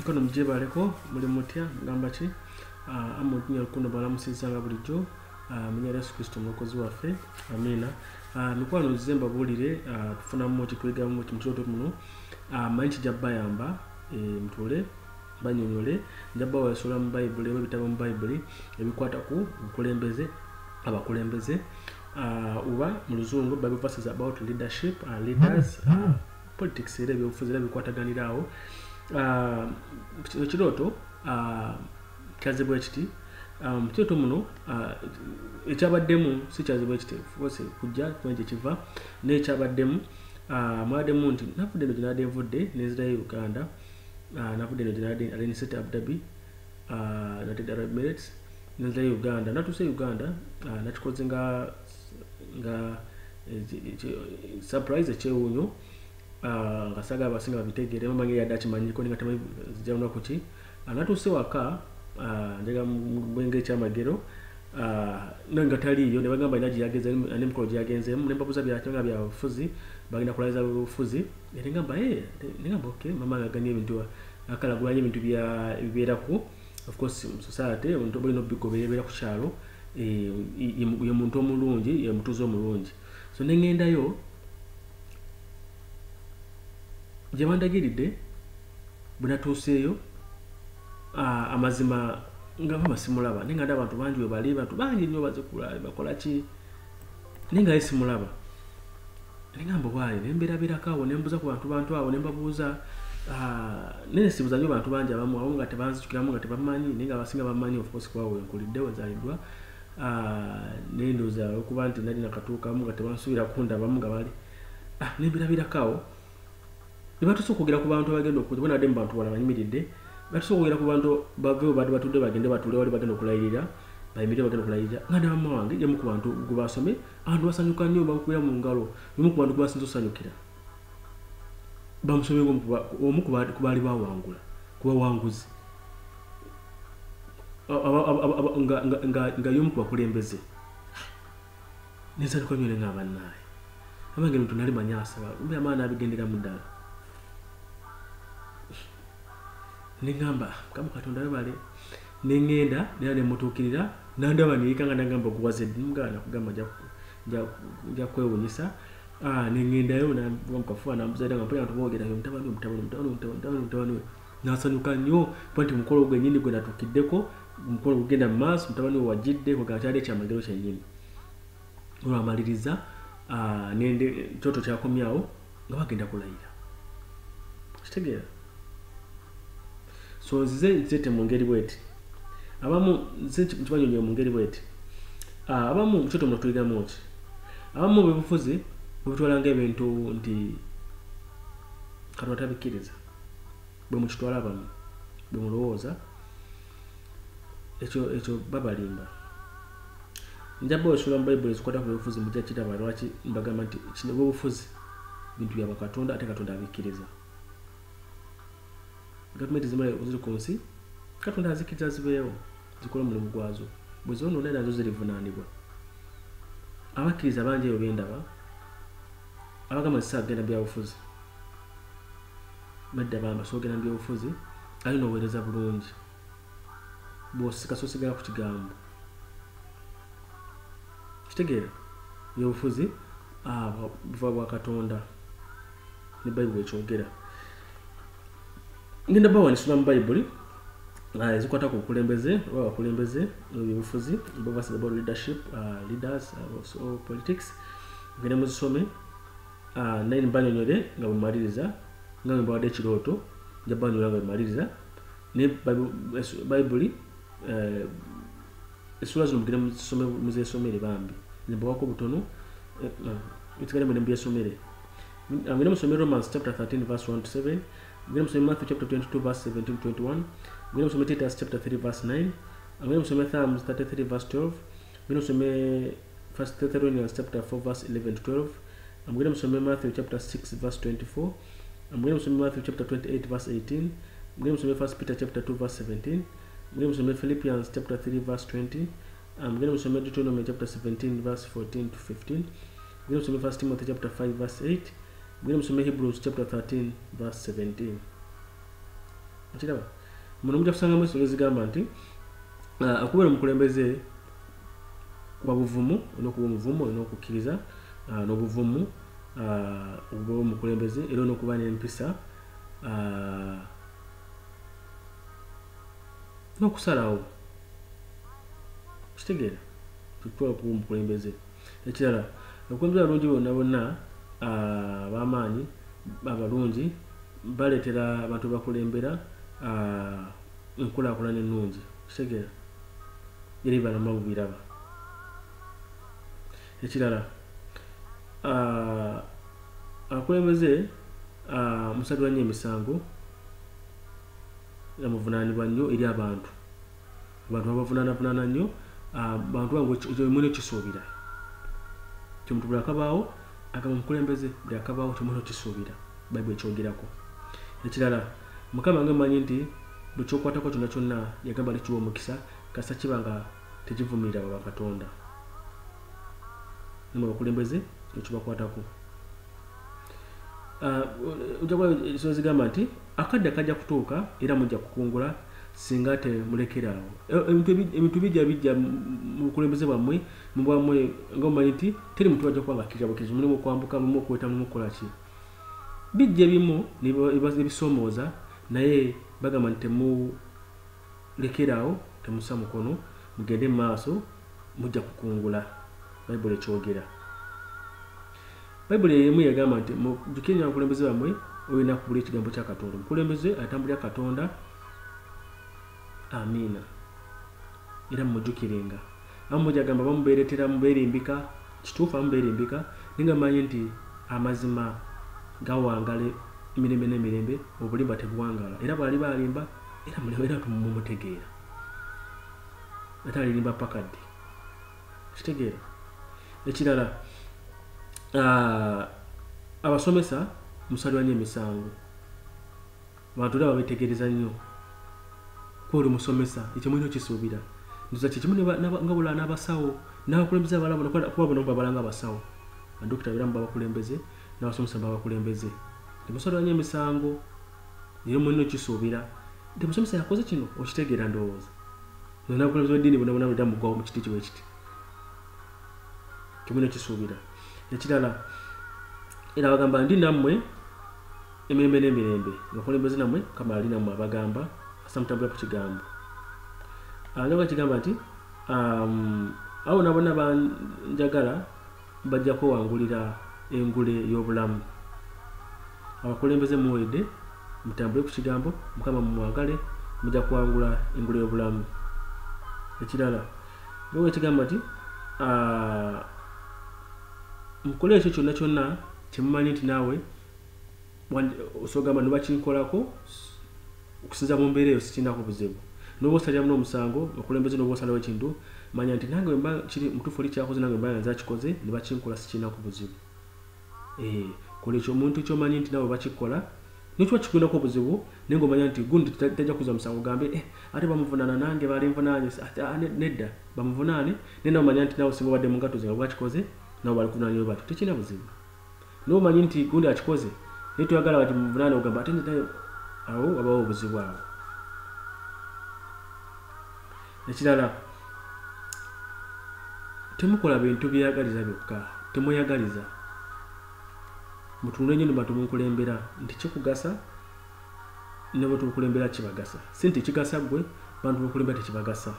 nkono mujebaleko muli mutya mugamba ki amutunya lukundo balamusizanga bulijjo Ah, munya yesu kristo omulokozi waffe amiina mikwano nzize mbabuulire tufunamu kitwegamu mu kyoto muno manyi kijja bayamba eh, mutule banyonyole njaba wasula mu bayibuli oba ebitabo mu bayibuli ebikwata ku bukulembeze abakulembeze uh, oba mu luzungu bible verses about leadership uh, leaders uh, politics era ebyobufuzi era bikwataganira awo ekirooto uh, kyazibwa ekiti um, kirooto muno uh, ekyabaddemu si kyazibwa ekiti fose kujja kuba kyekiva nekyabaddemu uh, mwaddemu nti navudde eno gyenadde nvudde nezirayo uganda uh, navudde eno gyenadde alinisete abudabi uh, natedde arab emirates nezirayo uganda. Natuuse uganda uh, nakikoze nga nga eki- surprise ekyewunyo uh, nga saga abasinga babitegeere mamanyi yadde akimanyiko ninga temanyi zijja lunaku ki? Uh, natuuse waka njega mu bwenge ekyamagero. Uh, naye nga taliiyo nebagamba ina gyeyagenze nemikolo gyeyagenzemu nembabuza byakanga byabufuzi bagenda kulaiza bufuzi. Nengamba nengamba ok mama aganye ebintu akalagulanya ebintu bya- ebibeeraku. Of course society omuntu oba olina obigoberera ebeera ku kyalo eh, ye- muntu omulungi ye mutuuze omulungi. So neŋŋendayo gye bandagiridde bwe natuuseeyo amazima nga mama simulaba naye nga ndi abantu bangi we bali bantu bangi nnyo bazikula bakola ki? Naye nga ye simulaba nengamba bwali nembeerabeerako nembuza ku bantu bantu abo nembabuuza naye nesibuza nnyo bantu bangi abamu abamu nga tebanzijukiramu nga tebamanyi naye nga abasinga bamanyi of course kuba wenkulidde wezaliddwa naye ndowooza okuba nti nali nakatuukamu nga tebansuubira kundabamu nga bali. Ah, nembeerabeerako awo nebatusa okwogera ku bantu abagenda okuza bonadde mu bantu wala banyimiridde batusa okwogera ku bantu bavewo bade batudde bagende batule wali bagenda okulayirira bayimirire bagenda okulayirira. Nga ne mama wange yemu ku bantu gwe basome abantu basanyuka nnyo bakukwira mu ngalo. Yemu ku bantu gwe basinza osanyukira. Bamusomye omu ku baali bawangula ku bawanguzi. Aba- aba- aba- aba- nga- nga- nga- nga y'omu ku bakulembeze. Nezaluka nnyo nenga bannaaye abange muntu nali manyasa mbe amaana abigenderamu ddala neŋŋamba kamu katonda webale neŋŋenda nera nemutuukirira. Nandaba neyika nga nagamba okuwaza eddimugaa nakugamba nja kwewunyisa. Ah, neŋŋendayo mukafuba nambuza era nga mpulira nti boogerayo mutabani we, mutabani mutabani mutabani we, nasanyuka nnyo kuba nti mukolo gwennyini gwe natuukiddeko omukolo gugenda mu maaso mutabani we wajjidde kwegamba kyali ekyamagero kyennyini. Olwamaliriza ah, kyoto kyakomyawo nga bagenda kulayira. Kitegeera so nzize nzete mu ngeri bweti. Abamu nze kibanyonyoye mu ngeri bweti. Ah, abamu mukyoto muno tuligamu ki? Abamu bebufuzi bwebitwala ngaebintu nti katonda tabikkiriza bwe mukitwala abamu bwe mulowooza ekyo ekyo babalimba. Njaba osula mu bayibuli ezikwata ku byobufuzi mujja kiraba lwaki mbagamba nti kino byobufuzi bintu bya bakatonda ate katonda abikkiriza gavumenti zimu ziri ku nsi katonda azikkiriza zibeewo zikola omulimu gwazo. Bwe zonoona nazo zirivunaanibwa. Abakkiriza bangi eyo bendaba abagamba zisaagenda byabufuzi. Badda bamba soogenda mu byobufuzi ali noweereza bulungi. Bwosika sosigala ku kigambo. Kitegeera byobufuzi bwa- buva bwa katonda. Ne bayibuli ekyogera ngenda bawanisula mu bayibuli uh, ezikwata ku bukulembeze oba abakulembeze ebyobufuzi bovas about leadership uh, leaders uh, also politics. Ngenda muzisome uh, naye mbanyonyole nga bwemaliriza nga bwe mbawadde ekirooto nja banyonyola nga bwemaliriza naye bayibuli eh, esula zino mugenda muzesomere bambi. Nembawako butono etigale mwene mbyesomere ngenda musome romans chapter 13 verse 1 to 7 ngende musome matthew chapter 22 verse 17 to 21 ngende musome titus chapter 3 verse 9 ngende musome psalms 33 verse 12 ngende musome first thessalonians chapter 4 verse 11 to 12 I'm msome Matthew chapter 6 verse 24. I'm msome Matthew chapter 28 verse 18. I'm msome First Peter chapter 2 verse 17. I'm msome Philippians chapter 3 verse 20. I'm going to musome Deuteronomy chapter 17 verse 14 to 15. I'm going to musome First Timothy chapter 5 verse 8. To musome Hebrews chapter 13 verse 17. kiraba muno mujja kusangamu ensonga ezigamba nti okubeera omukulembeze wa buvumu olina okuba omuvumu olina okukkiriza n'obuvumu okuba omukulembeze era olina okuba n'empisa n'okusalawo kitegeera tutwala okuba omukulembeze ekirala obukulembeze abalungi bonna bonna ab'amaanyi abalungi baleetera abantu bebakulembera ah, enkulaakulana ennungi. Kitegeera era ebalama bubiraba ekirala ah, abakulembeze ah, musalirwa nnyo emisango amuvunaanibwa nnyo eri abantu. Abantu babavunaanavunaana nnyo ah, bantu bange ekyo mwine okisuubira agamba omukulembeze buli akabaawo kyomwine okisuubira bayibuli ekyogerako. Ekirala mukama nga manyi nti buli kyokwatako kyonna kyonna yagamba likiwa omukisa kasa kiba nga tekivumirira baba katonda. Nimwe abakulembeze ekibakwatako ensonga zigamba nti akadde kajja kutuuka era mujja kukungula singa temulekeraawo ebi- ebintu bijja bijja mu bukulembeze bwammwe mubwammwe nga mumanyi nti teri muntu wajja kuba nga akkiriza bukkiriza mulimu okwambuka mulimu okweta mulimu okukola ki? Bijja ebimu ebisoomooza naye bagamba nti temulekeraawo temussa mukono mugende mu maaso mujja kukungula. Bayibuli ekyogera bayibuli emu yagamba nti mujjukire nnyo abakulembeze bammwe olina kubula ekigambo kya katonda. Omukulembeze atambulira katonda amiina era mumujjukirenga amuja agamba bamubeeretera mubeerimbika kituufu amubeerimbika naye nga manyi nti amazima gawangala emirembe n'emirembe obulimba tebuwangala. Era bwali balimba era muleba era mumutegeera. Ate alirimba paka ddi? Kitegeera. Ekirala abasomesa musalirwa nnyo emisango. Abantu era babetegereza nnyo kuba oli musomesa ekyo mulina okisuubira ndoza kyekimu nga bulala n'abasawo n'abakulembeze abalala bona kuba bona babala nga abasawo. Badokita beramu babakulembeze n'abasomesa babakulembeze. Temusalirwa nnyo emisango era mulina okisuubira nti musomesa yakoze kino okitegeera ndowooza. Nabakulembeze b'eddiini bona bona leda mugwawo mu kiti kiwe kiti. Kimulina okisuubira ekirala era bagamba ndi nammwe emirembe n'emirembe abakulembeze nammwe kama ali nammwe abagamba asa mutambulira ku kigambo. Ah, nga kigamba nti um, abo nabo nabanjagala bajja kwewangulira engule y'obulamu. Abakulembeze muwedde mutambule ku kigambo mukama mumwagale mujja kuwangula engule y'obulamu. Ekirala nga ekigamba nti ah, mukole ekyo kyonna kyonna kyemumanyi nti naawe osogamba nibakinkolako okusinza mu mbeera eyo sikinako buzibu. Noba osalira muno omusango okulembeze noba osalawo ekintu manya nti nange wemba kiri mutuufu oli kyakoze nange mba nza kikoze ne bakinkola sikinako buzibu. Eh, kola ekyo omuntu kyomanyi nti nawe bakikola nekiba kikulinako obuzibu naye ngaomanya nti gundi ta- tajja kuza musango gambe eh, ate bamuvunaana nange bali nvunaanye Ate, ah, bamuvunaane naye nawe omanya nti nawe singa obadde mu ngato ze nga bwakikoze nabo bali kuvunaanyo bati tekirina buzibu. Naye omanyi nti gundi akikoze naye toyagala bati muvunaane ogamba ate awo wabawo obuzibu awo ekirala temukola bintu byeyagaliza byokka temweyagaliza mutunule nnyo ne bantu munkulembera nti kikugasa ne bwe tukulembera kibagasa. Si nti kigasa gwe bantu bukulembera tekibagasa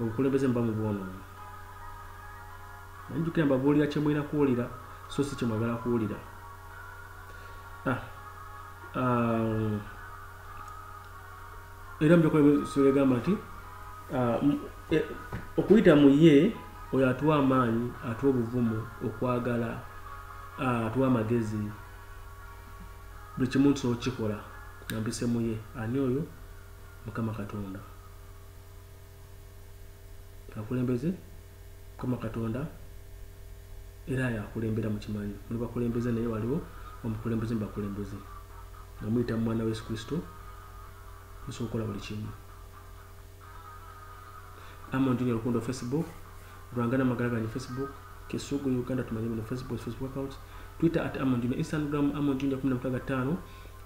obukulembeze muba mubwonoona nanjukira mbabuulira kyemwina kuwulira so si kyemwagala kuwulira. Ah, era mubyakola egamba nti ah, mu- e- okuyita mu ye oyo atuwa amaanyi atuwa obuvumu okwagala ah, atuwa amagezi buli kimu nsobola okukikola nga mpise mu ye. Ani oyo? Mukama katonda. Akulembeze? Mukama katonda. Era yakulembera mukimanyi muli bakulembeze naye waliwo omukulembeze mubakulembeze nga muyita mwana wa yesu kristo musobola okukola buli kimu amon junior lukundo facebook lwangana magala ganyi facebook kesugu uganda tumanye bino facebook facebook account twitter at amon junior instagram amon junior 16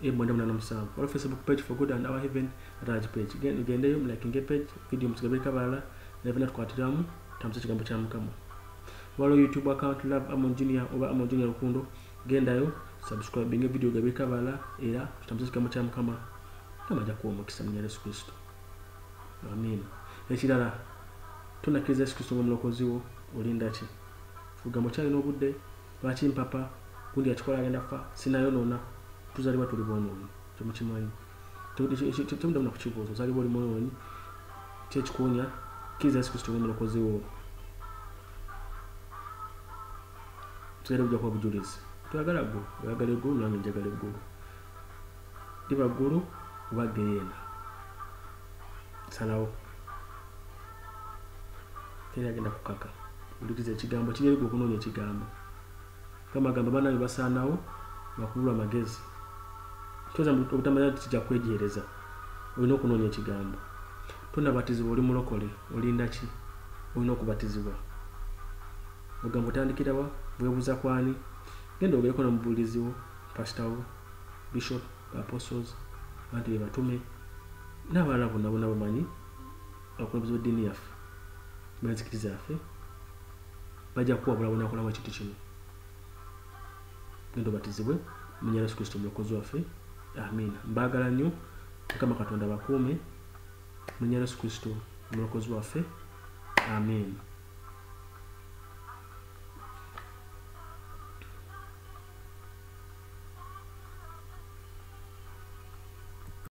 emwenda munana musanvu waliwo facebook page for good and our heaven raj page. Gen- gendeyo mulakinge page video musigabireko abalala navena tukwatiramu tambuza ekigambo kya mukama waliwo youtube account love amon junior oba amon junior genda gendayo subscribing video gabireko abalala era tutambuza ekigambo kya mukama mukama ajja kuwa omukisa mu yesu kristo amin ekirala tunakkiriza yesu kristo nga omulokozi wo olinda ki kigambo kyalina obudde lwaki mpapa gundi akikola agenda kufa sinayonoona tuzalibwa tuli bonoonyi kyomukimanyi temudamuna kukibuuza ozalibwa oli mwonoonyi kyekikuunya kkiriza yesu kristo ngaomulokozi wo tugenda kujja kuba bujulizi twagala ggulu oyagala eggulu nange njagala eggulu. Liba ggulu oba geyeena salawo teri agenda kukaka. Uliriza ekigambo kiri erigwe okunoonya ekigambo. Gamagamba baana be basaanawo bakululwa magezi kyoza obutamanya nti kijja kwejeereza olina okunoonya ekigambo. Tonabatizibwa oli mulokole olinda ki? Olina okubatizibwa. Ogambo otandikirawa bwebuuza kwani genda ogereko nomubuuliziwo pasitawo bishop apostles anti be batume n'abalala bonna bonna bamanyi abakulembeze b'eddiini yaffe benzikiriza yaffe bajja kuwabula bonakolamu ekintu kino genda obatizibwe munya yesu kristo omulokozi waffe. Amiina mbaagala nnyo mukama katonda bakuume munya yesu kristo omulokozi waffe. Amiina